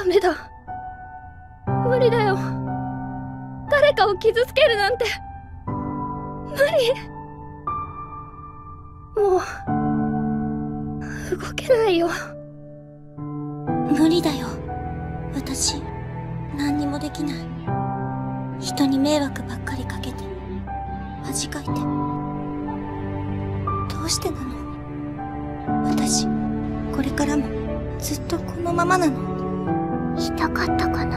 ダメだ。無理だよ。誰かを傷つけるなんて。無理。もう動けないよ。無理だよ。私何にもできない。人に迷惑ばっかりかけて恥かいて。どうしてなの？私これからもずっとこのままなの。痛かったかな？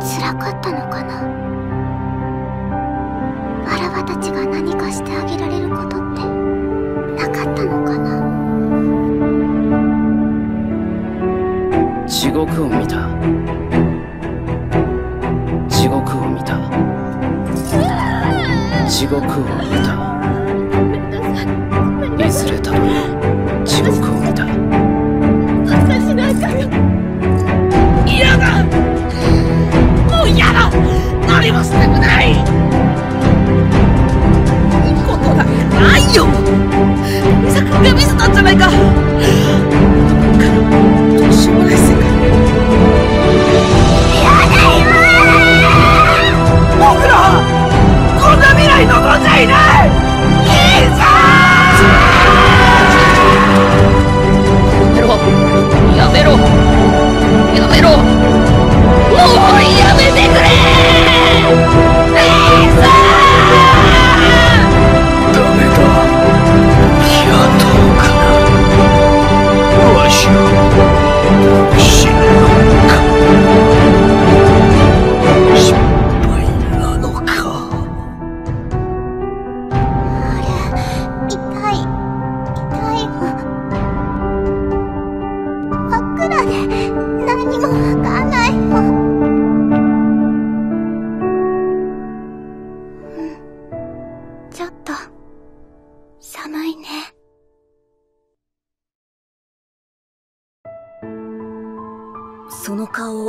辛かったのかな？わらわたちが何かしてあげられることってなかったのかな？地獄を見た。地獄を見た。地獄を見た。も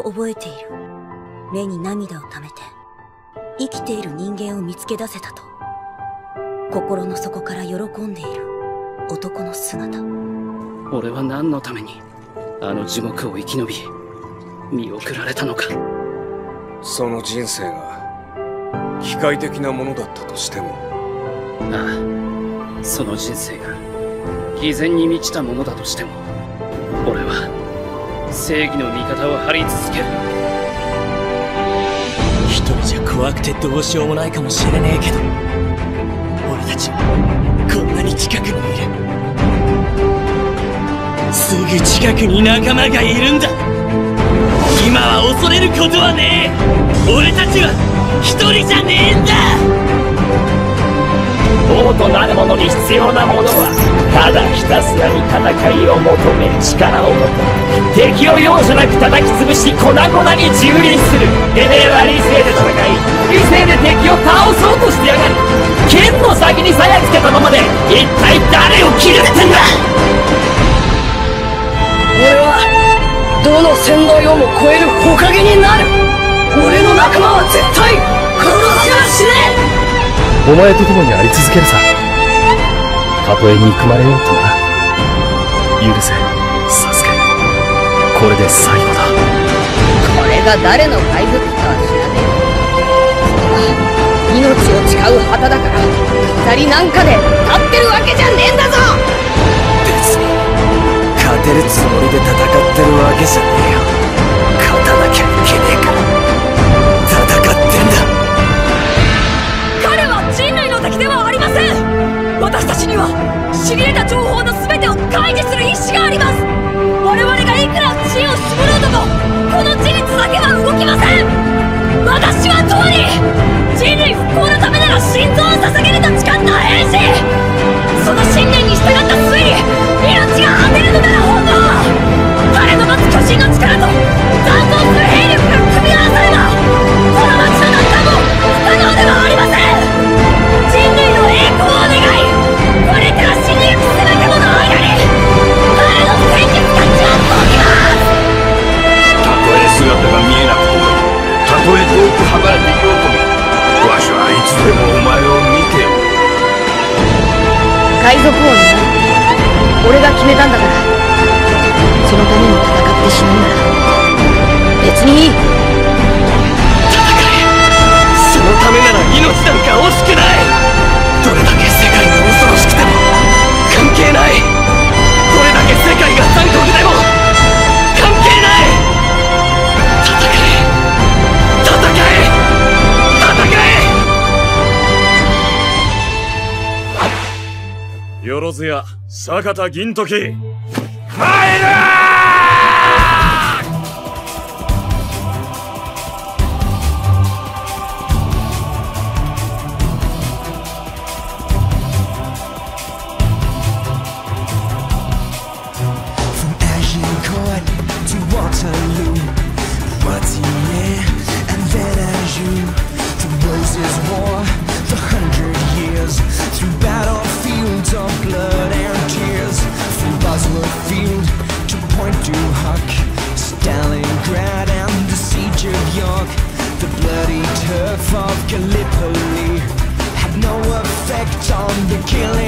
覚えている。目に涙を溜めて生きている人間を見つけ出せたと心の底から喜んでいる男の姿。俺は何のためにあの地獄を生き延び見送られたのか。その人生が機械的なものだったとしても。ああその人生が偽善に満ちたものだとしても俺は正義の味方を張り続ける。一人じゃ怖くてどうしようもないかもしれねえけど俺たちはこんなに近くにいる。すぐ近くに仲間がいるんだ。今は恐れることはねえ。俺たちは一人じゃねえんだ。王となる者に必要なものはただひたすらに戦いを求め力を求め敵を容赦なく叩き潰し粉々に蹂躙する。てめえは理性で戦い理性で敵を倒そうとしてやがる。剣の先に鞘つけたままで一体誰を切るってんだ。俺はどの戦隊をも超える火影になる。俺の仲間は絶対殺しはしねえお前と共にあり続けるさ。たとえ憎まれようとな。許せ。サスケ。これで最後だ。えこれが誰の海賊かは知らねえは命を誓う旗だから二人なんかで立ってるわけじゃねえんだぞ！別に勝てるつもりで戦ってるわけじゃねえよ。勝たなきゃ俺が決めたんだから。そのために戦って死ぬなら別にいい。戦え。そのためなら命なんか惜しくない。どれだけ世界が恐ろしくても。関係ない。どれだけ世界が残酷でも。関係ない。戦え。戦え。戦え。よろずや。坂田銀時。帰る killing